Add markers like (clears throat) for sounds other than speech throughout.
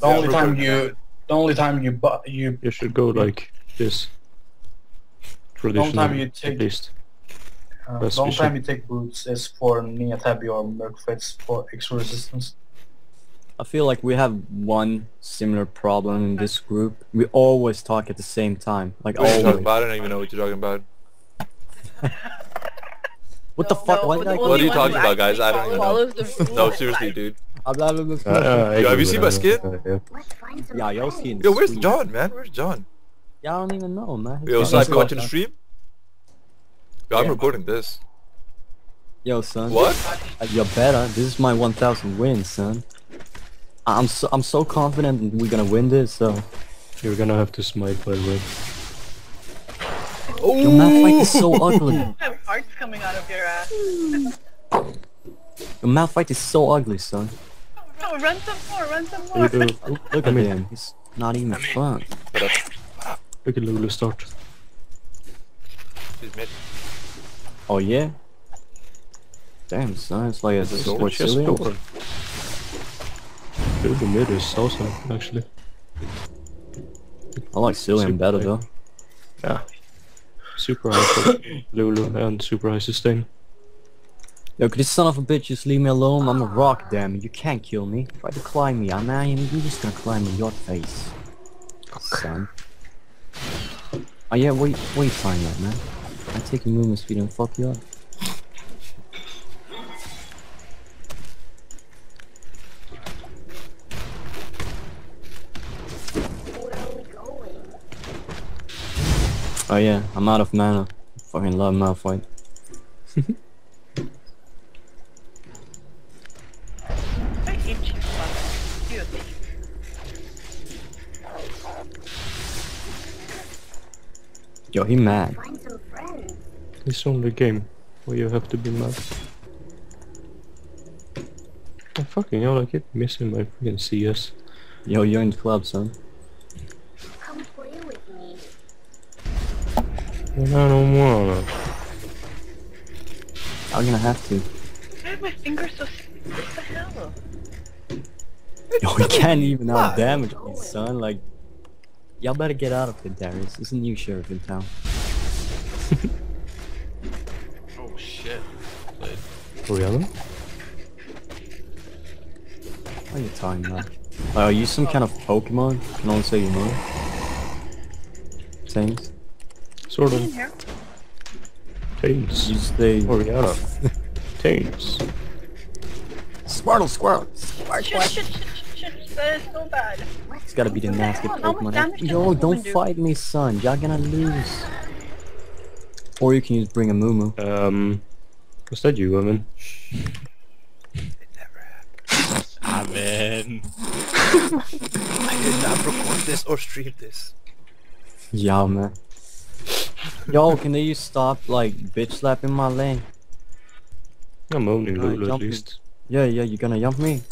The only we're time you, the only time you, bu- you, You should go like this. only Traditional, time you at take- least. uh, That's the only special. time you take boots is for Nia Tabi or Merc for extra resistance. I feel like we have one similar problem in this group. We always talk at the same time. Like What are you talking always. about? I don't even know what you're talking about. (laughs) What the fuck? no, Why did I What are you talking about, guys? I don't even know. follows the rules No, seriously, dude. Ah, blah, blah, blah, Uh, uh, Yo, have you seen my skin? Yeah. Let's find some your skin. Yo, where's Sweet. John, man? Where's John? Yeah, I don't even know, man. Yo, He's so I got- can watch the stream? Yo, I'm Yeah. recording this. Yo, son. What? You're better. This is my 1,000 win, son. I'm so I'm so confident we're gonna win this. So You're gonna have to smite, by the way. Oh, your mouth fight is so ugly. (laughs) You have hearts coming out of your ass. Your mouth fight is so ugly, son. No, run some more, run some more. Look, uh, Look, look at him. He's not even fun. look at Lulu start. He's mid. Oh yeah. Damn, son. It's like a This is It's sports just Cillian. door. Lulu mid is awesome, actually. I like Cillian better though. Yeah. Super high (coughs) Lulu and super high sustain. Yo, could this son of a bitch just leave me alone? I'm a rock, damn. You can't kill me. Try to climb me. I'm not even. You're just gonna climb in your face, son. Oh yeah, wait, wait, find that man. I take your movement speed and fuck you up. Where are we going? Oh yeah, I'm out of mana. Fucking love Malphite. (laughs) Yo, he mad. Find some friends. It's only game where you have to be mad. Oh, fucking hell, I keep missing my freaking CS. Yo, you're in the club, son. Come play with me. And I don't wanna. I'm gonna have to. Why are my fingers so... s- What the hell? Yo, he can't even out damage me, son. Like, y'all better get out of here, Darius. There's a new sheriff in town. (laughs) Oh shit. Played. Really? What are you talking about? Uh, are you some kind of Pokemon? Can only say your name. Things. Sort In of. here? Tails. You stay. Orianna. (laughs) Tails. Squirtle, squirrel. Shit, shit, shit, shit, shit. That is so bad. It's gotta be the nasty Pokemon. Yo, don't fight me, son. Y'all gonna lose. Or you can use bring a Moo Um, was that you, woman? It never happened. Amen. I did not record this or stream this. Yeah, man. Yo, can they just stop like bitch slapping my lane? I'm owning Alright, Lulu at jump in. least. Yeah, yeah, you gonna jump me?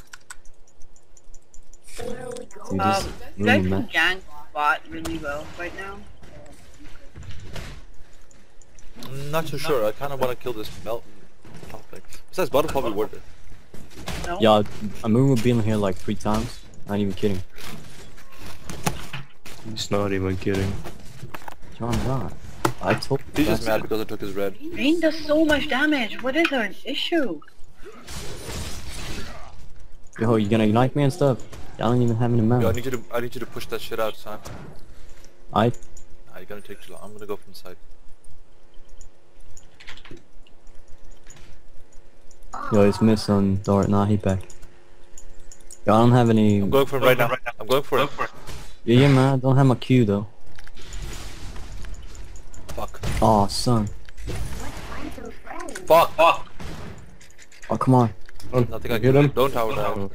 Where are we going? Dude, Um, you guys Moo can match. gank bot really well right now. I'm not so sure. I kind of want to kill this melt topic. Besides, bottom probably worth it. No? Yeah, a Moo been here like three times. Not even kidding. He's not even kidding. John, not. I told He's just mad because I took his red. Rain does so much damage. What is her issue? Yo, you gonna ignite me and stuff? Y'all don't even have any Yo, I mana. need you to, I need you to push that shit out, son. I Nah, you're gonna take too long. I'm gonna go from the side. Yo, it's miss on Dart. Nah, he back. Yo, I don't have any. I'm going for him right now. I'm going for it. Yeah, yeah, man. I don't have my Q though. Fuck. Oh, son. Let's find some friends. Fuck. Fuck. Oh, come on. Oh, Nothing I hit can do. him. Don't tower down.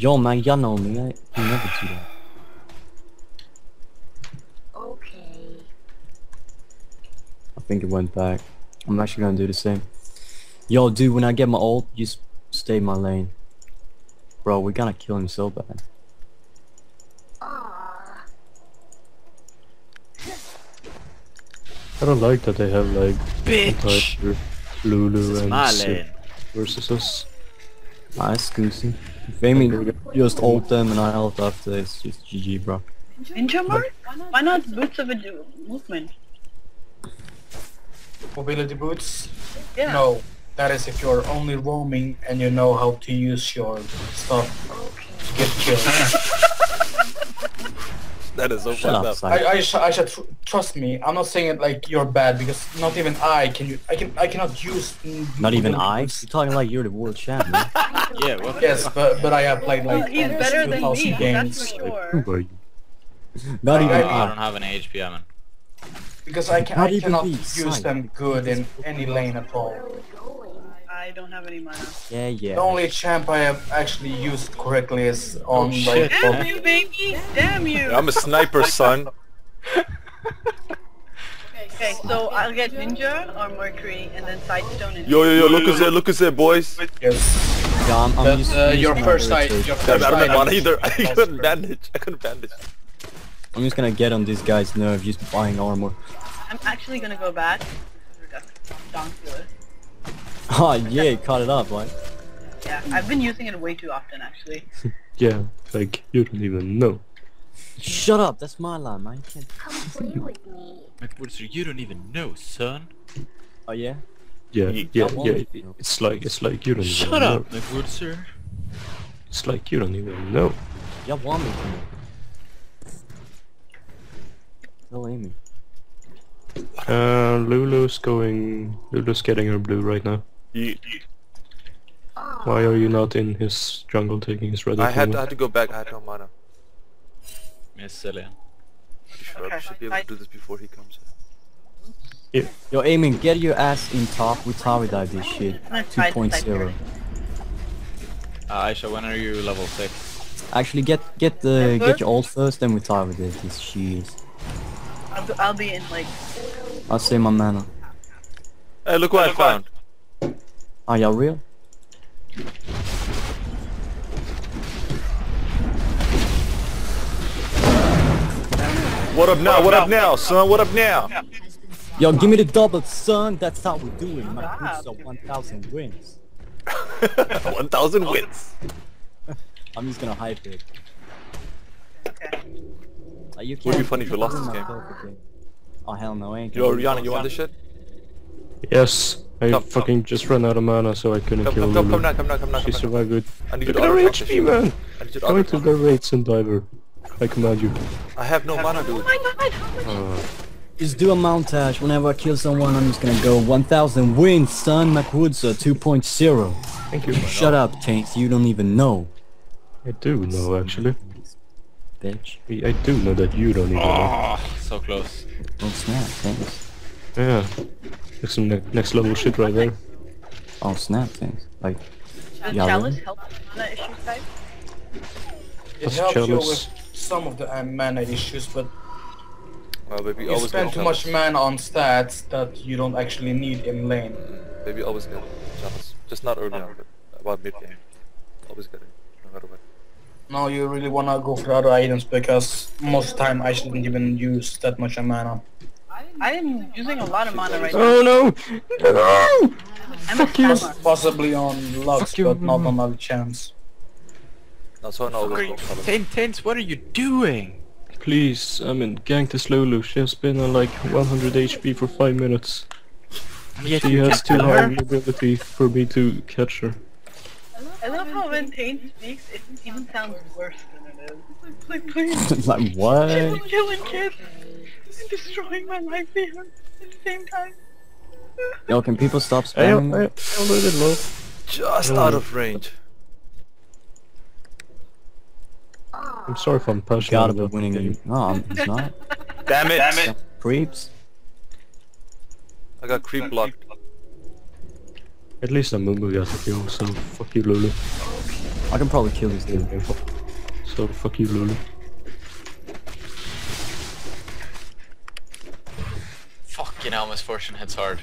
It's just dumb. Yo, man, y'all know me. I can never do that. Okay. I think it went back. I'm actually gonna do the same. Yo, dude, when I get my ult, just stay in my lane. Bro, we're gonna kill him so bad. Ah. I don't like that they have like Bitch. Lulu This is and my lane. versus us. Nice, Goosey. If Amy just ult them and I ult after, it's just GG, bro. Ninja Mark? Why not Boots of a Movement? Mobility boots? Yeah. No. That is if you're only roaming and you know how to use your stuff to get killed. (laughs) (laughs) That is so Shut fucked up, up. I, I, sh- I should tr- trust me. I'm not saying it like you're bad because not even I can. u- I can. I cannot use. Not even I? boots. You're talking like you're the world champion. (laughs) Yeah, what? Yes, but but I have played Well, like he's better than 2,000 me, that's games for sure. Who are you? Not even I- I I. don't have an HP, Ammon. because I can. Not I cannot me, use them good in any lane at all. I don't have any mana. Yeah, yeah. The only champ I have actually used correctly is on like. shit. Damn you, baby! Damn you! I'm a sniper, son. Okay, so I'll get Ninja or Mercury and then Sightstone and Yo, yo, yo, look who's there, look who's there, boys. Yes. Yeah, I'm, I'm But used, uh, I'm your first my side. Your Damn, first I don't have side mana either. (laughs) I couldn't bandage. I couldn't bandage. I'm just gonna get on this guy's nerve just buying armor. I'm actually gonna go back. Down to it. Yeah, cut it up, like. Yeah, I've been using it way too often actually. (laughs) Yeah, like you don't even know. Shut up, that's my line, man. You can't... Come play with me. McWoodster, you don't even know, son. Oh, yeah? Yeah, Ye- yeah, I yeah. It's like it's like you don't even Shut know. up, McWoodster. It's like you don't even know. You want me to. Tell Amy. Uh, Lulu's going. Lulu's getting her blue right now. Ye- Why are you not in his jungle taking his red? I had, the I had to go back. I had no mana. Miss Cillian. Pretty sure I Okay. should be able to do this before he comes. Yo, Amy, get your ass in top. We tower dive this shit. I'm gonna try the side 2.0. Uh, Aisha, when are you level 6? Actually, get get the Yeah, get your ult first, then we tower this. This shit. I'll, be- I'll be in like I'll say my mana. Hey, look what I found. Are y'all real? What up now? What up now, son? What up now? Yo, give me the double, son. That's how we do it. My boots are 1,000 wins. (laughs) 1,000 wins. (laughs) I'm just gonna hype it. okay. Uh, you Would be funny if we you lost this game. my perfect game. Oh hell no, I ain't Yo, Rihanna, you want this shit? Yes, I Come, fucking just ran out of mana, so I couldn't Come, kill come, come, come now, come now, come now, She come survived good. I need Look to at her HP, man! shit. I need to Go auto into the raids and diver. I command you. I have no mana, dude. Oh my god, how much? Uh, Just do a montage. Whenever I kill someone, I'm just gonna go 1000 wins, son. McWoodser 2.0. thank you. Shut up, Chains. You don't even know. I do know, actually. Bitch. I I do know that you don't even know. Oh, so close. Oh snap, thanks. Yeah. That's some ne next level shit right there. Oh snap, thanks. Like, Does Yeah, Chalice really? help mana issues type? It That's helps you with some of the uh, mana issues, but Well, baby, you spend too much mana on stats that you don't actually need in lane. Baby, always get jealous. Just not early on, but about mid game. Always get it. No matter what. Now you really wanna go for other items because most of the time I shouldn't even use that much mana. I am using a lot of mana right now. Oh no! No! I'm a. Possibly on Lux, Fuck you. but not on other chance. No, so I always go jealous. Taint, what are you doing? Please, I mean, gank this Lulu. She has been on like 100 HP for 5 minutes. Yet She has too high her? ability for me to catch her. I love how when Taint speaks, it even sounds worse than it is. It's like, please, like what? I'm killing kids and destroying my livelihood at the same time. Yo, can people stop I, I, I spamming? low. Just out of range. I'm sorry if I'm passionate Gotta be winning. the game. No, I'm- it's (laughs) not. Damn it! Damn it! Creeps. I got creep blocked. At least I'm Mumu got the kill, so fuck you Lulu. I can probably kill this dude. So fuck you Lulu. Fucking hell, misfortune hits hard.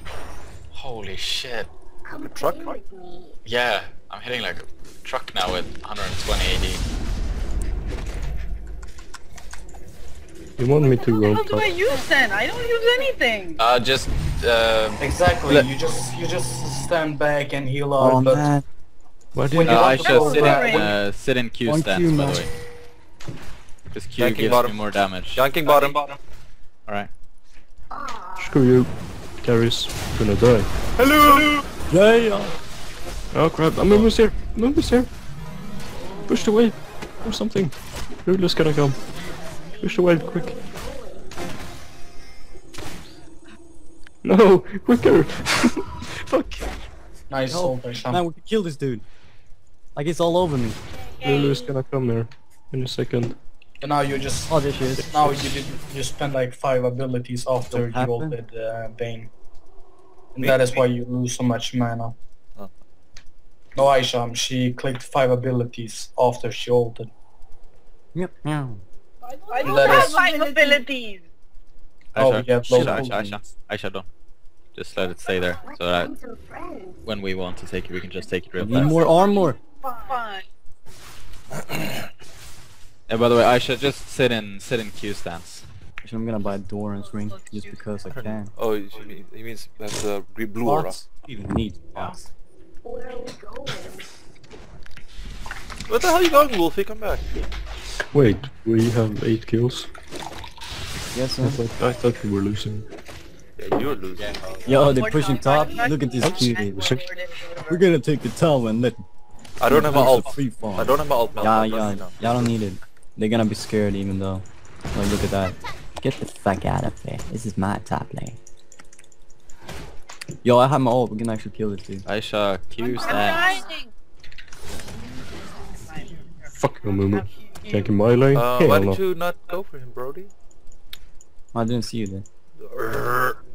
Holy shit. Come A truck? play me. Yeah, I'm hitting like a truck now with 120 AD. You want me to What the roam hell do I use then? I don't use anything. Uh, just, uh, Exactly. You just you just stand back and heal out, Oh but man. Why did When you you Uh, I should sit in, uh, sit in Q On stance, Q, by the way. Because Q Ganking gives bottom. me more damage. Yanking bottom. Alright. Screw you. Darius. Gonna die. Hello! Yeah. Oh crap, I'm almost here. I'm almost here. Push away. Or something. Lulu's gonna come. Push away, quick. No! (laughs) Quicker! (laughs) Fuck! Nice No, ult, Man, we can kill this dude. Like it's all over me. Lulu's gonna come here in a second. And now you just Oh, there she is. now you did you spend like five abilities after you happen. ulted uh, Bane. And Me? that is why you lose so much mana. Oh. No Aisham, she clicked five abilities after she ulted. Yep. Meow. I don't Let have five abilities. Oh, Aisha, we have shut Aisha. Aisha, Aisha, don't. Just let it stay there, so that find some friends. when we want to take it, we can just take it real Need fast. more armor. Fine. (clears throat) Yeah, by the way, I should just sit in, sit in Q stance. Actually, I'm gonna buy a Doran's ring just because I can. Oh, he means that's a uh, blue aura. Bots? Even need bots. Where are we going? What the hell are you going, Wolfie? Come back. Wait, we have 8 kills? Yes, I sir. thought, I thought we were losing. Yeah, you're losing. Yo, they're pushing top. Look at this cute. Losing. We're gonna take the tower and let. I don't have my It's a ult. Free farm. I don't have my ult. Yeah, yeah, y'all don't need it. They're gonna be scared even though. Like, look at that. Get the fuck out of here. This is my top lane. Yo, I have my ult. We can actually kill this dude. Aisha, Q I'm stance. trying. Fuck you, Mumu. Ganking my lane? Uh, Hell why no. did you not go for him, Brody? I didn't see you then.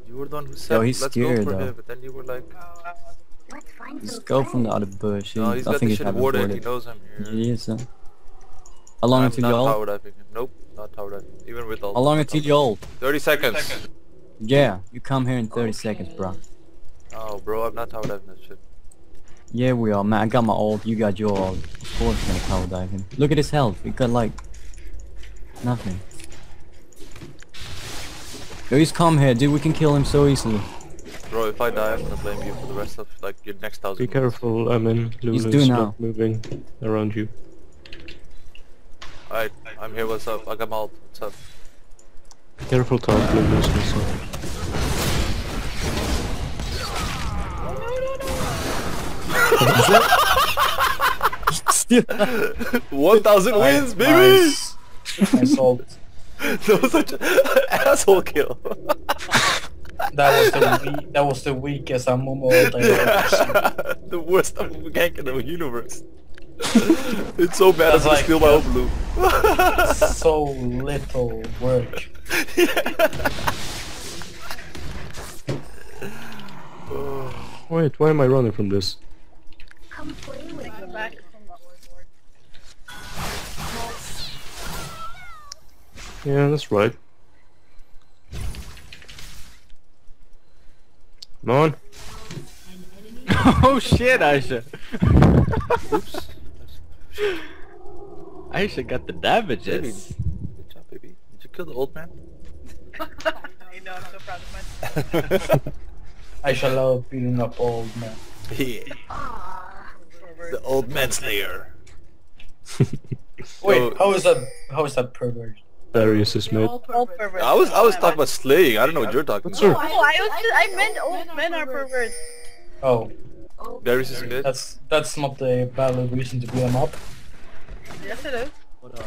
You were the one who said Yo, he's let's scared, go for though. him, but then you were like, Let's find Just go from the other bush. no, he's I got think the he's shit having warded. He boarded. knows I'm here. Yeah, son. How long I'm until not you ult? tower diving. Nope, not tower diving. Even with ult. How long until you ult? 30 seconds. Yeah, you come here in 30 seconds, bro. Oh, bro, I'm not tower diving that shit. Yeah, we are, man. I got my old, You got your ult. Of course, I'm gonna cover dive him. Look at his health. He got like nothing. Yo, he's come here, dude. We can kill him so easily. Bro, if I die, I'm gonna blame you for the rest of like your next thousand. Be moves. careful, I mean, Lulu's doing now. not moving around you. Alright, I'm here. What's up? I got my ult. What's up? Be careful, Tom. Lulu's missing. Still. (laughs) 1,000 wins, baby! Nice. nice ult. (laughs) that was such an (laughs) asshole kill. That was the that was the weakest Amumu ult I've ever seen. the worst gank in the universe. (laughs) it's so bad That's as I like- steal my own blue. (laughs) so little work. (laughs) Wait, why am I running from this? Come play with Go me. back from the board. Yeah, that's right. Come on. oh shit, Aisha. Oops. Aisha got the Baby. damages. Good job, baby. Did you kill the old man? (laughs) I know, I'm so proud of myself. (laughs) I shall love beating up old men. yeah. The old man slayer. (laughs) Wait, So- how is that? How is that pervert? Darius is mid. All perverts. I was I was talking about slaying. I don't know what you're talking What's about. her? Oh, I was just, I meant old men are perverts. Oh, Darius is mid. that's that's not a valid reason to beat him up. Yes, it is. What up?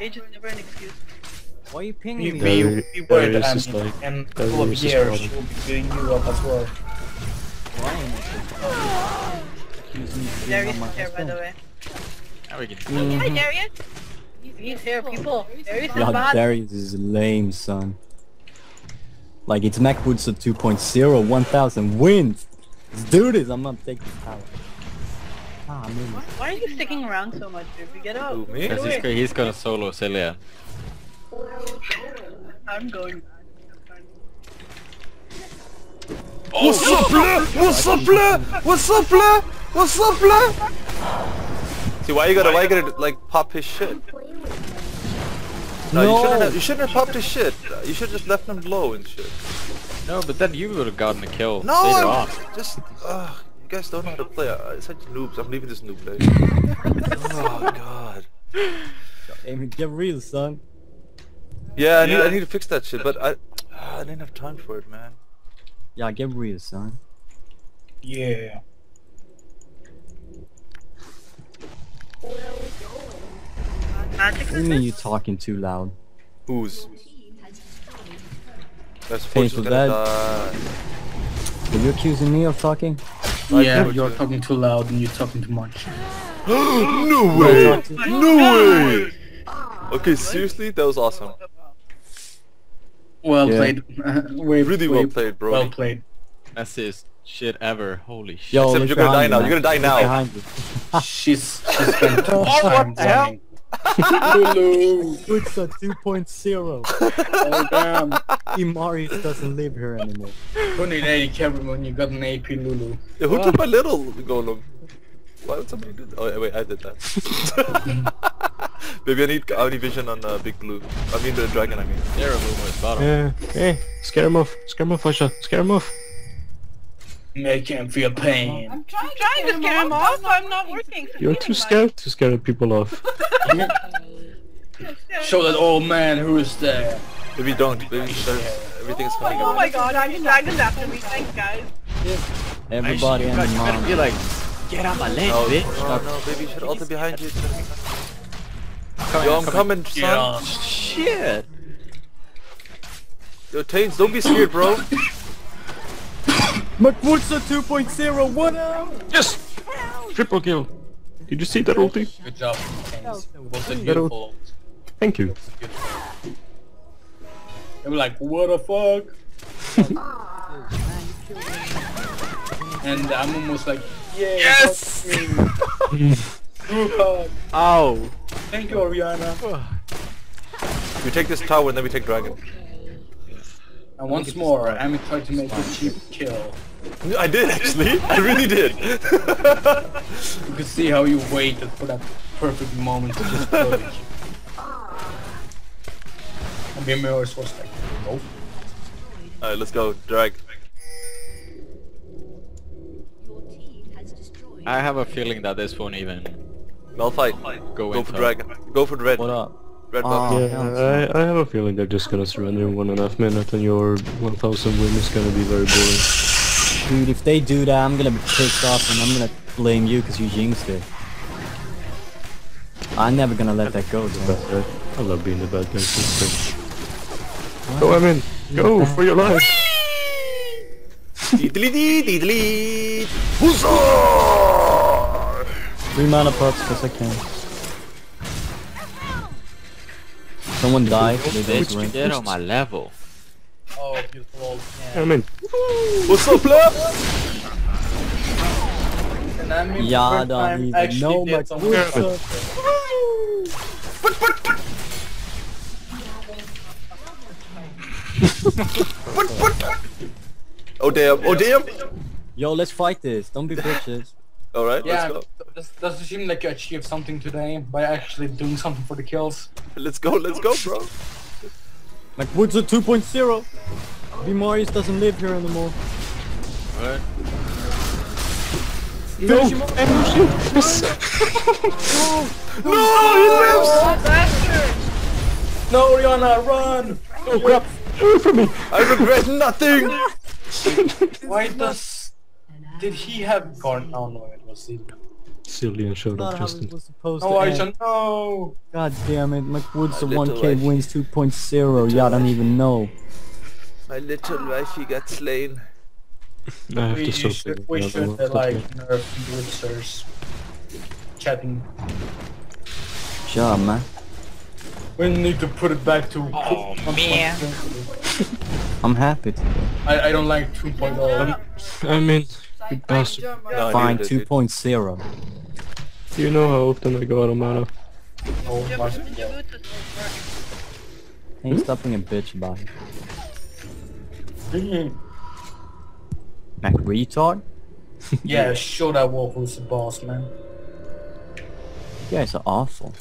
Age is never an excuse. Why are you pinging me? we, Dari- we were the Darius is enemy, like- and a couple of years father. we'll be beating you up as well. Why am I Excuse me Darius is here, by the way. Now we can Mm. Hi, Darius. He's here, people. Darius is Yeah, bad. Darius is lame, son. Like, it's MacBoots at 2.0, 1000 wins! Let's do this! I'm not taking this tower. Ah, man. Why are you sticking around so much, dude? Get out. Who, me? Get Because he's, away. he's gonna solo Celia. Where are going? I'm going. What's up, blah? What's up, blah? What's up, blah? What's up, blah? See, why you gotta, why you gotta, like, pop his shit? Play with me. No, you shouldn't have, you shouldn't have popped his shit. You should have just left him blow and shit. No, but then you would have gotten a kill No, later I'm on. just, uh, you guys don't know how to play. I, such noobs. I'm leaving this noob play. (laughs) oh god. Amy, get real, son. Yeah, I need I need to fix that shit, but I I didn't have time for it, man. Yeah, get real, son. Yeah. Magic What do you mean you talking too loud? Who's? That's Painful gonna die. Are you accusing me of talking? Yeah, you're you- talking too loud and you're talking too much. (gasps) no way! No way! Ah. Okay, seriously, that was awesome. Well Yeah. played. (laughs) way, Really way well played, bro. Well played. Messiest shit ever. Holy shit. Yo, Except you're gonna die behind now, you, you're gonna die now. behind you. She's she spent too much time running. Lulu. It's a 2.0. Oh damn. Imarius doesn't live here anymore. Don't need 80 carry when you got an AP Lulu. Yeah, who took my little golem? Why would somebody do that? Oh wait, I did that. (laughs) Maybe I need I need vision on uh, Big Blue. I mean the dragon. I mean. They're a bottom. Yeah, hey, scare him off. Scare him off, Asha. Scare him off. Make him feel pain. I'm trying to scare him off, but I'm not working. You're too scared to scare people off. (laughs) Show that old man who is there. Maybe don't. Maybe there's, everything's coming Oh around. Oh my god, I'm dragons after me. Thanks, guys. Everybody and the you better mom. be like, get on my leg, No, bitch. no, no, baby, you should alter behind you. Coming, Yo, I'm coming. coming, son. Yeah. Shit. Yo, Tains, don't be scared, bro. (laughs) McWoodson 2.0, what up? Yes! Triple kill. Did you see that ulti? Good job. Kings. It was a Little- beautiful. Thank you. They were like, what the fuck? (laughs) and I'm almost like, yeah, Yes! Group (laughs) hug. Ow. Thank you, Orianna. We take this tower and then we take dragon. And once more, Amy tried to make a cheap kill. I did actually. I really did. (laughs) You could see how you waited for that perfect moment to just kill it. (laughs) And Mirrors was like, nope. Alright, let's go. Drag. I have a feeling that this won't even Malphite. go, Go into for dragon. Go for the red. What up? Red ah, buff. Yeah, I, I have a feeling they're just gonna surrender in one and a half minute and your 1000 win is gonna be very boring. Dude, if they do that, I'm gonna be pissed off and I'm gonna blame you because you jinxed it. I'm never gonna let that go, Bad though. guy. I love being the bad guy. so Go, I mean, go for your life. Diddly dee, diddly. Huzzah! Three mana pots, cause I can. Someone died, they Bitch, just ran. get on my level. Oh, beautiful. I mean, What's up, love? And I mean, Yeah, I first don't time even actually know did much. some- What's up? Oh damn, oh damn! Yo, let's fight this. Don't be bitches. Alright, Yeah, let's does, does it seem like you achieved something today by actually doing something for the kills? Let's go, let's go, bro. Like Woods at 2.0. Bimarius doesn't live here anymore. What? (laughs) no, ambush Oh, bastard! No, Orianna, run! Oh crap! Away from me! I regret nothing! Why does... Did he have Garn? Oh no, it. Cillian showed up how just in was supposed No, to I end. should no! God damn it, McWoods the 1k wife. wins 2.0. Y'all don't even know. My little wifey got slain. I have We to stop should, thinking we about should uh, like nerf blitzers. Chatting. Sure, man. We need to put it back to. Oh, man. I'm happy to. I, I don't like 2.0. I mean, you bastard. No, I Fine, needed it, dude. 2.0. Do you know how often I go out of mana? Oh, Yeah, my God. Djibouti Ain't stop being a bitch about (laughs) it. Mac retard? (laughs) Yeah, show that wolf who's the boss, man. You guys are awful.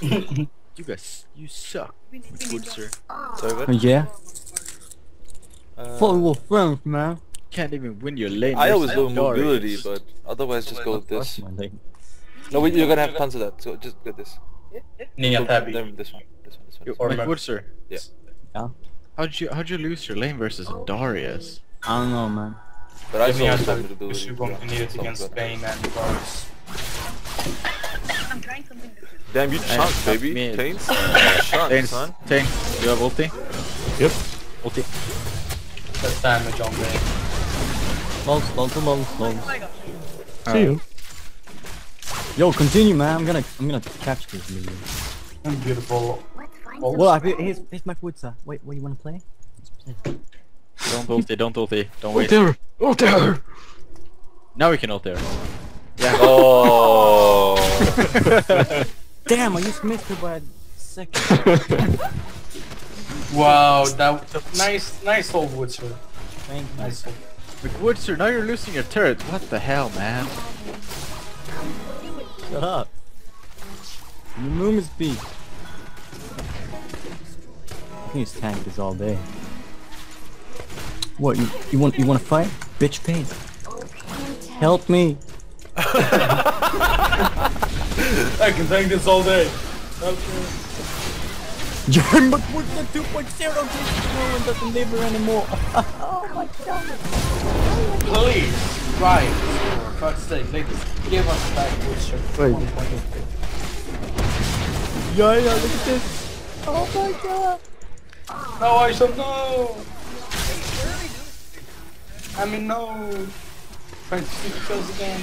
(laughs) You guys, you suck. Good sir. Sorry, what? Oh, yeah? Uh, Full of friends, man. Can't even win your lane. I always versus go Darius. mobility, but otherwise just go with this. No, wait, you're gonna have tons of that, so just get this. Ninja Go- Tabi. This one, this one, this one. Yo, Or Mike Mac- Woodser. Yeah. Yeah? How'd you how'd you lose your lane versus Darius? I don't know, man. But I saw a some Tabi, ability. because you're going to need it some against better. Spain and Varus. I'm trying something different. Damn, you chunk, baby. me. Taints? Uh, chunk, Taints, son. Taints, you have ulti? Yep. Ulti. That's damage on me. Low, slow, too low, slow. Oh my god. See you. Yo, continue, man. I'm gonna, I'm gonna catch this nigga. Beautiful. Oh, Well, I, here's, here's my wood, sir. Wait, what you wanna play? Don't ulti, don't ulti, don't Oh waste. there! Oh there! Now we can ult there. Oh. (laughs) Damn, I just missed her by a second. (laughs) Wow, that nice, nice old Witcher. Thank you. Nice old. Like, Woodser, now you're losing your turret. What the hell, man? Shut up. You move is speed. I can just tank this all day. What, you, you want you wanna fight? Bitch pain. Help me. (laughs) I can tank this all day. Okay. John McWood the 2.0 just ruined doesn't live here anymore. (laughs) oh my god. Please, right. For fuck's sake, ladies, give us back Witcher. Wait. 1.8. Yeah, yeah, look at this. Oh my god. No, I shall no. I mean, no. Trying to see the kills again.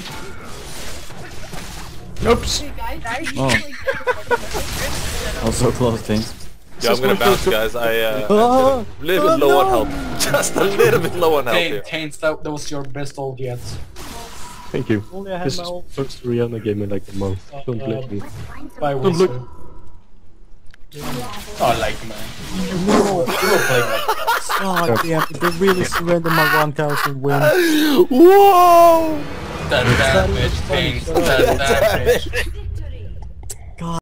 Oops! Oh. (laughs) I was so close, things. Yeah, I'm gonna bounce, guys. I, uh, (laughs) Oh, a little bit low on health. (laughs) Just a little bit low on health Tain, here. Taints, that, that was your best old yet. Thank you. Only I had This my is ult. first Rihanna game in like a month. Don't blame me. Let's find some By Don't look. Oh, I like man. You were playing like that. God damn, they really surrendered my 1000 win. (laughs) Whoa! That damage, Taints, that damage.